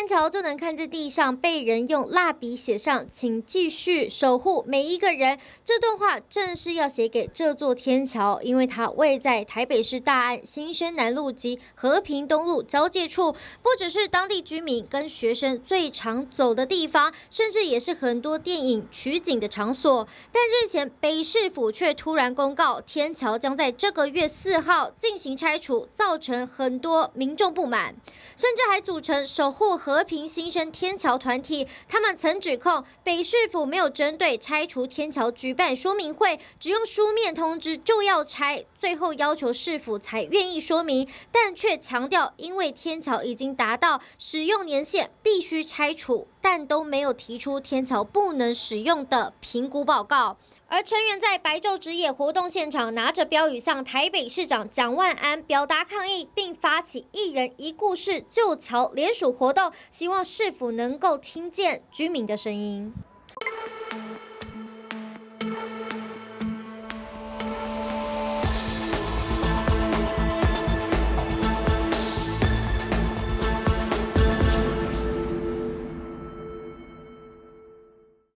天桥就能看见地上被人用蜡笔写上“请继续守护每一个人”。这段话正是要写给这座天桥，因为它位在台北市大安新生南路及和平东路交界处，不只是当地居民跟学生最常走的地方，甚至也是很多电影取景的场所。但日前北市府却突然公告，天桥将在这个月四号进行拆除，造成很多民众不满，甚至还组成守护和。和平新生天桥团体，他们曾指控北市府没有针对拆除天桥举办说明会，只用书面通知就要拆，最后要求市府才愿意说明，但却强调因为天桥已经达到使用年限，必须拆除，但都没有提出天桥不能使用的评估报告。而成员在白昼之夜活动现场，拿着标语向台北市长蒋万安表达抗议，并发起一人一故事旧桥联署活动，希望市府能够听见居民的声音。